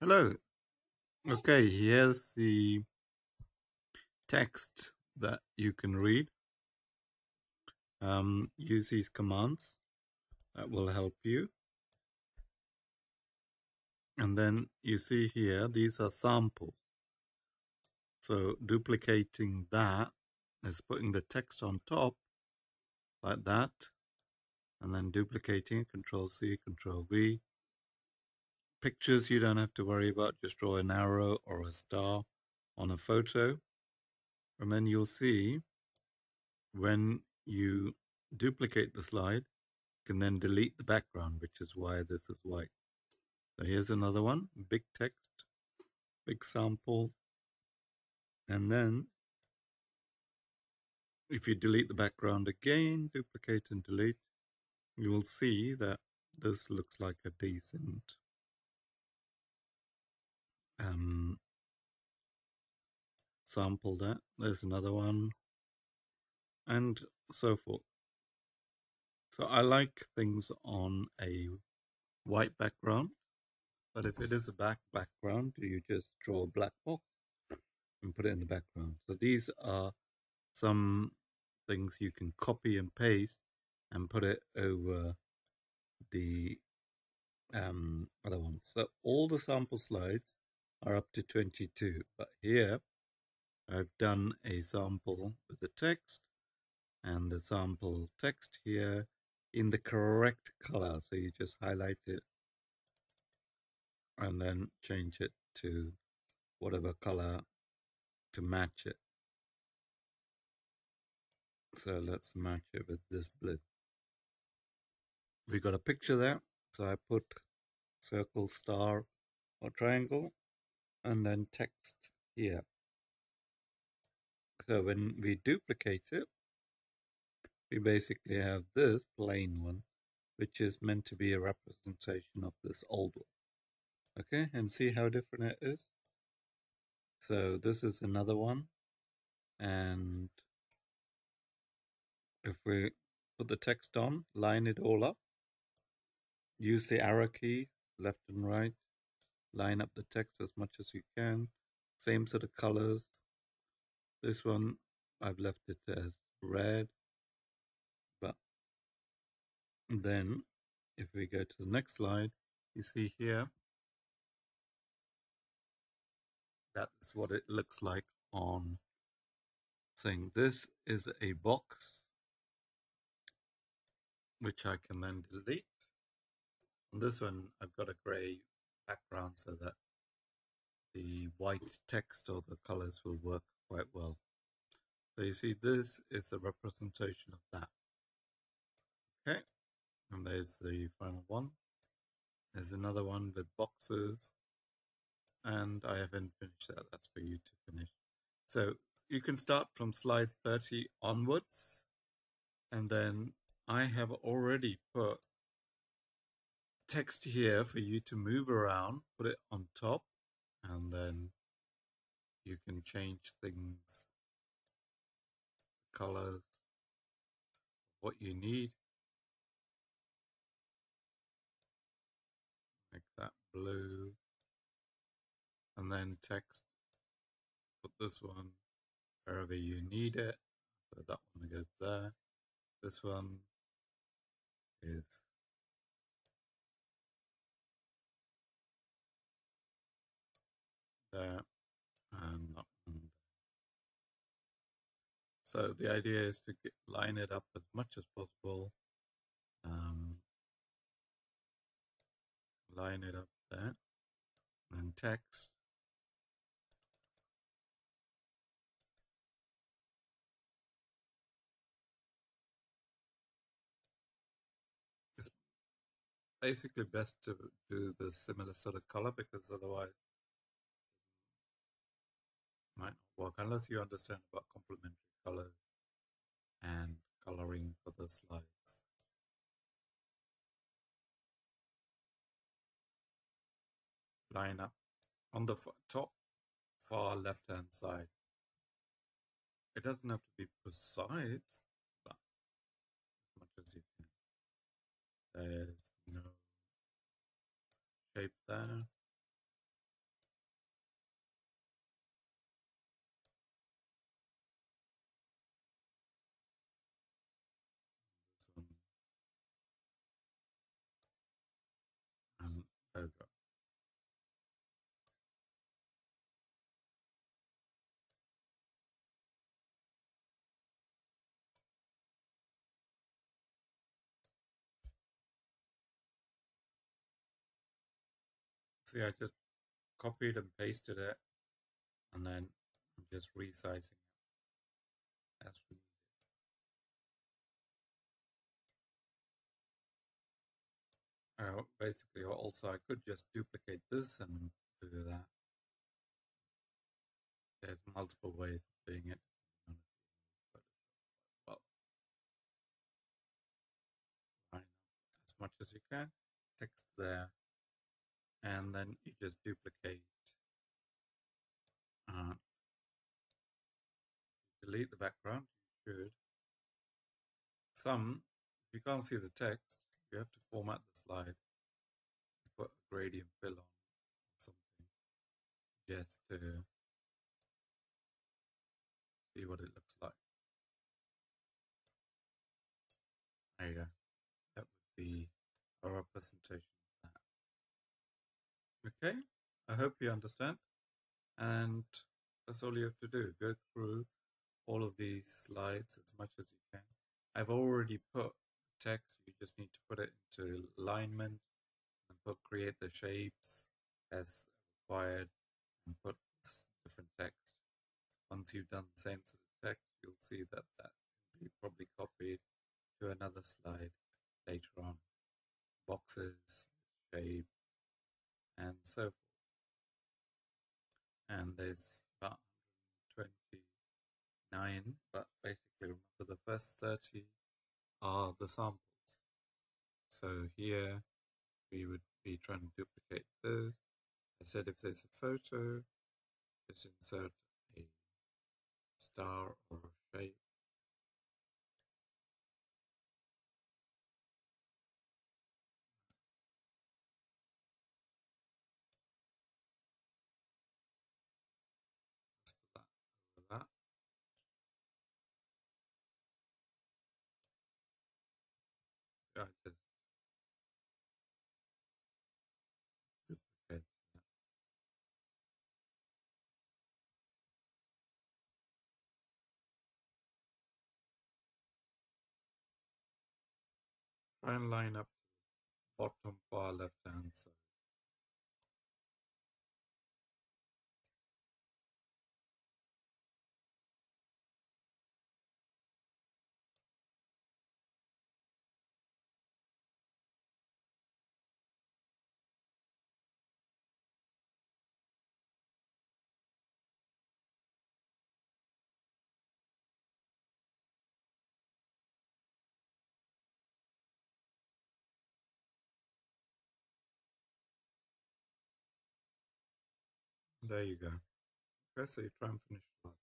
Hello. Okay, here's the text that you can read. Um, use these commands that will help you. And then you see here, these are samples. So duplicating that is putting the text on top like that. And then duplicating Control C, Control V. Pictures you don't have to worry about. Just draw an arrow or a star on a photo. And then you'll see when you duplicate the slide, you can then delete the background, which is why this is white. So here's another one, big text, big sample. And then if you delete the background again, duplicate and delete, you will see that this looks like a decent um, sample that. There's another one and so forth. So I like things on a white background, but if it is a black background, you just draw a black box and put it in the background. So these are some things you can copy and paste and put it over the um, other ones. So all the sample slides are up to 22, but here I've done a sample with the text and the sample text here in the correct color. So you just highlight it and then change it to whatever color to match it. So let's match it with this blue. We got a picture there. So I put circle, star, or triangle, and then text here. So when we duplicate it, we basically have this plain one, which is meant to be a representation of this old one. Okay, and see how different it is? So this is another one. And if we put the text on, line it all up, use the arrow keys, left and right, line up the text as much as you can. Same sort of colors. This one, I've left it as red. But then, if we go to the next slide, you see here, that's what it looks like on thing. This is a box which I can then delete. This one, I've got a gray background so that the white text or the colors will work quite well. So you see, this is a representation of that. Okay, and there's the final one. There's another one with boxes, and I haven't finished that. That's for you to finish. So you can start from slide 30 onwards, and then I have already put text here for you to move around, put it on top, and then you can change things, colors, what you need. Make that blue. And then text, put this one wherever you need it. So that one goes there. This one is there and that one So the idea is to get, line it up as much as possible. Um, line it up there and text. It's basically best to do the similar sort of color because otherwise might not work unless you understand about complementary colors and coloring for the slides. Line up on the top far left hand side. It doesn't have to be precise, but as much as you can. There's no shape there. See, I just copied and pasted it, and then I'm just resizing it as we need it. Uh, basically, also I could just duplicate this and do that. There's multiple ways of doing it. Well, as much as you can, text there, and then you just duplicate uh, delete the background you should. Some if you can't see the text you have to format the slide. Put a gradient fill on or something. Just to see what it looks like. There you go. That would be our representation Okay, I hope you understand. And that's all you have to do. Go through all of these slides as much as you can. I've already put text. You just need to put it into alignment and put create the shapes as required and put different text. Once you've done the same sort of text, you'll see that that can be probably copied to another slide later on. Boxes, shapes, and so forth. And there's about 129, but basically remember the first 30 are the samples. So here we would be trying to duplicate this. I said if there's a photo, just insert a star or a shape I just duplicate that. Try and line up to the bottom far left hand side. There you go. Okay, so you try and finish last